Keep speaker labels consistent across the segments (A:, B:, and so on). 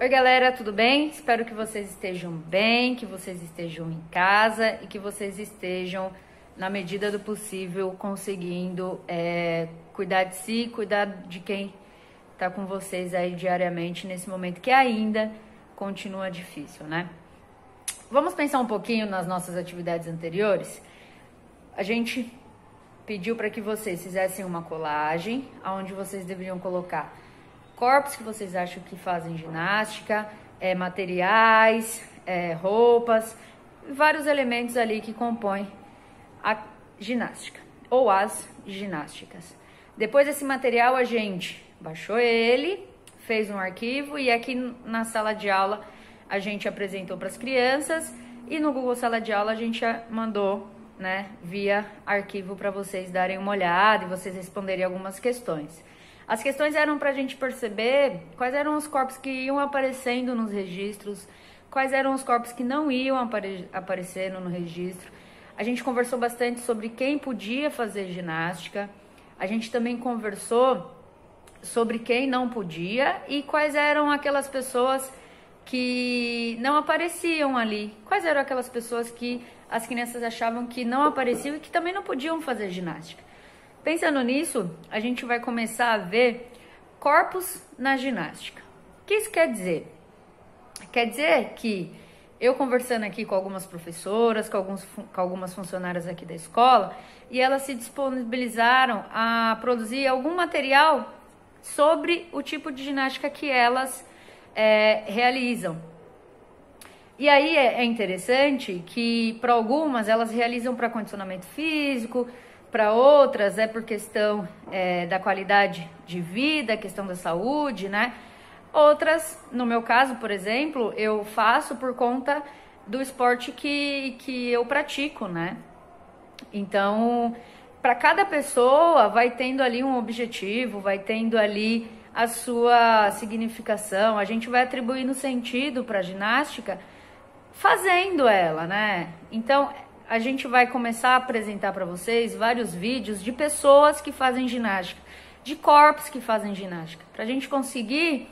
A: Oi, galera, tudo bem? Espero que vocês estejam bem, que vocês estejam em casa e que vocês estejam, na medida do possível, conseguindo é, cuidar de si, cuidar de quem está com vocês aí diariamente nesse momento que ainda continua difícil, né? Vamos pensar um pouquinho nas nossas atividades anteriores. A gente pediu para que vocês fizessem uma colagem, onde vocês deveriam colocar corpos que vocês acham que fazem ginástica, é, materiais, é, roupas, vários elementos ali que compõem a ginástica ou as ginásticas. Depois desse material a gente baixou ele, fez um arquivo e aqui na sala de aula a gente apresentou para as crianças e no Google Sala de Aula a gente mandou, né, via arquivo para vocês darem uma olhada e vocês responderem algumas questões. As questões eram para a gente perceber quais eram os corpos que iam aparecendo nos registros, quais eram os corpos que não iam apare aparecendo no registro. A gente conversou bastante sobre quem podia fazer ginástica. A gente também conversou sobre quem não podia e quais eram aquelas pessoas que não apareciam ali. Quais eram aquelas pessoas que as crianças achavam que não apareciam e que também não podiam fazer ginástica. Pensando nisso, a gente vai começar a ver corpos na ginástica. O que isso quer dizer? Quer dizer que eu conversando aqui com algumas professoras, com, alguns, com algumas funcionárias aqui da escola, e elas se disponibilizaram a produzir algum material sobre o tipo de ginástica que elas é, realizam. E aí é, é interessante que para algumas elas realizam para condicionamento físico, para outras é por questão é, da qualidade de vida, questão da saúde, né? Outras, no meu caso, por exemplo, eu faço por conta do esporte que, que eu pratico, né? Então, para cada pessoa vai tendo ali um objetivo, vai tendo ali a sua significação. A gente vai atribuindo sentido para a ginástica fazendo ela, né? Então, a gente vai começar a apresentar para vocês vários vídeos de pessoas que fazem ginástica, de corpos que fazem ginástica, para a gente conseguir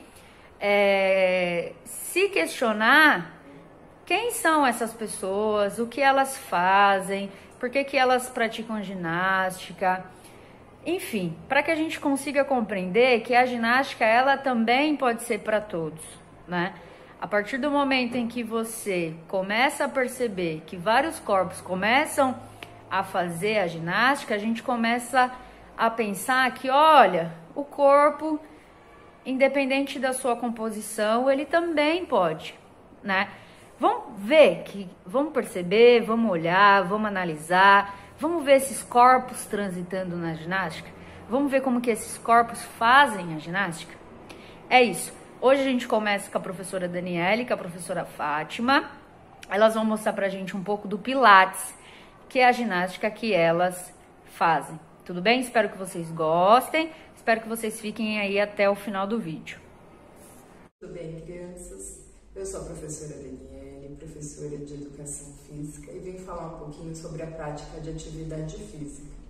A: é, se questionar quem são essas pessoas, o que elas fazem, por que, que elas praticam ginástica, enfim, para que a gente consiga compreender que a ginástica ela também pode ser para todos, né? A partir do momento em que você começa a perceber que vários corpos começam a fazer a ginástica, a gente começa a pensar que, olha, o corpo, independente da sua composição, ele também pode, né? Vamos ver que, vamos perceber, vamos olhar, vamos analisar, vamos ver esses corpos transitando na ginástica, vamos ver como que esses corpos fazem a ginástica. É isso. Hoje a gente começa com a professora Daniele, com a professora Fátima. Elas vão mostrar pra gente um pouco do Pilates, que é a ginástica que elas fazem. Tudo bem? Espero que vocês gostem. Espero que vocês fiquem aí até o final do vídeo.
B: Tudo bem, crianças? Eu sou a professora Daniele, professora de Educação Física, e vim falar um pouquinho sobre a prática de atividade física.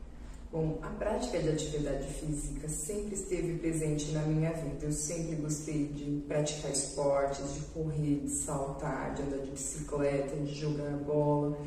B: Bom, a prática de atividade física sempre esteve presente na minha vida. Eu sempre gostei de praticar esportes, de correr, de saltar, de andar de bicicleta, de jogar bola.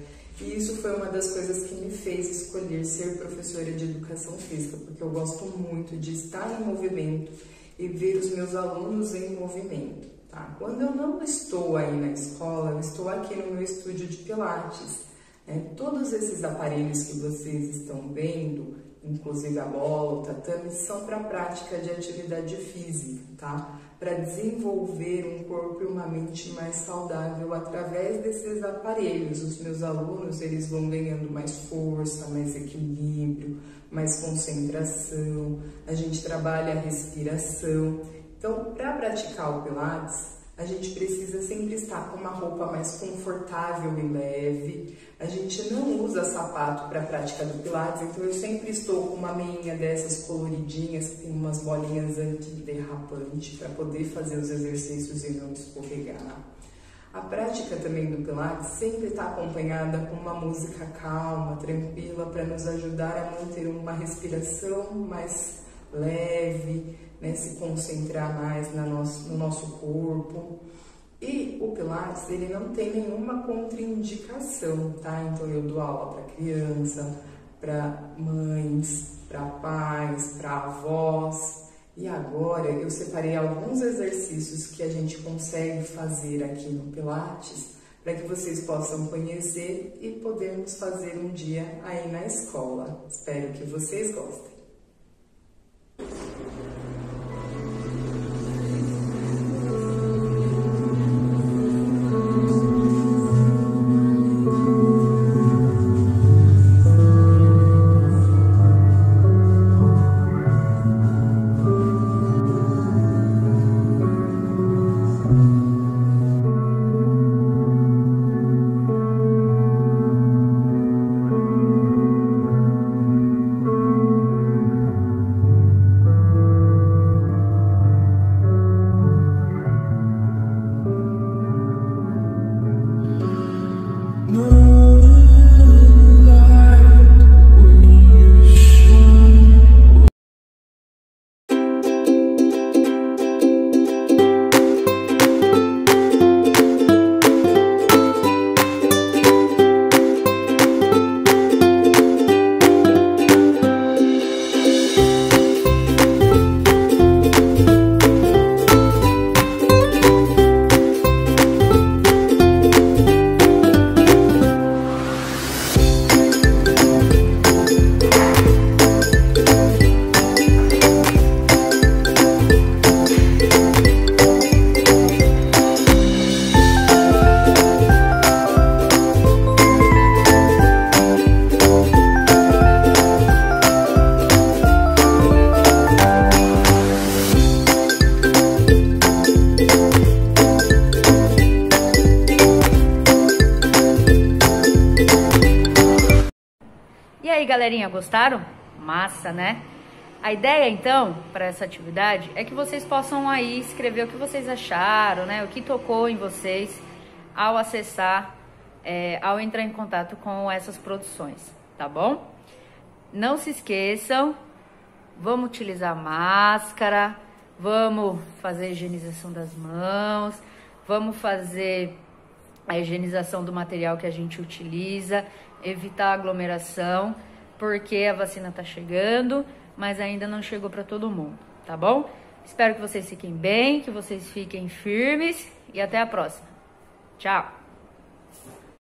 B: E isso foi uma das coisas que me fez escolher ser professora de educação física, porque eu gosto muito de estar em movimento e ver os meus alunos em movimento. Tá? Quando eu não estou aí na escola, eu estou aqui no meu estúdio de Pilates. É, todos esses aparelhos que vocês estão vendo, inclusive a bola, o tatame, são para prática de atividade física, tá? Para desenvolver um corpo e uma mente mais saudável através desses aparelhos. Os meus alunos, eles vão ganhando mais força, mais equilíbrio, mais concentração. A gente trabalha a respiração. Então, para praticar o Pilates, a gente precisa sempre estar com uma roupa mais confortável e leve. A gente não usa sapato para a prática do Pilates, então eu sempre estou com uma meinha dessas coloridinhas, que tem umas bolinhas antiderrapante para poder fazer os exercícios e não escorregar. A prática também do Pilates sempre está acompanhada com uma música calma, tranquila, para nos ajudar a manter uma respiração mais leve, né, se concentrar mais na nosso, no nosso corpo. E o Pilates, ele não tem nenhuma contraindicação, tá? Então eu dou aula para criança, para mães, para pais, para avós. E agora eu separei alguns exercícios que a gente consegue fazer aqui no Pilates para que vocês possam conhecer e podermos fazer um dia aí na escola. Espero que vocês gostem.
A: Aí, galerinha, gostaram? Massa, né? A ideia, então, para essa atividade é que vocês possam aí escrever o que vocês acharam, né? O que tocou em vocês ao acessar, é, ao entrar em contato com essas produções, tá bom? Não se esqueçam, vamos utilizar máscara, vamos fazer higienização das mãos, vamos fazer a higienização do material que a gente utiliza, evitar aglomeração, porque a vacina está chegando, mas ainda não chegou para todo mundo, tá bom? Espero que vocês fiquem bem, que vocês fiquem firmes e até a próxima. Tchau!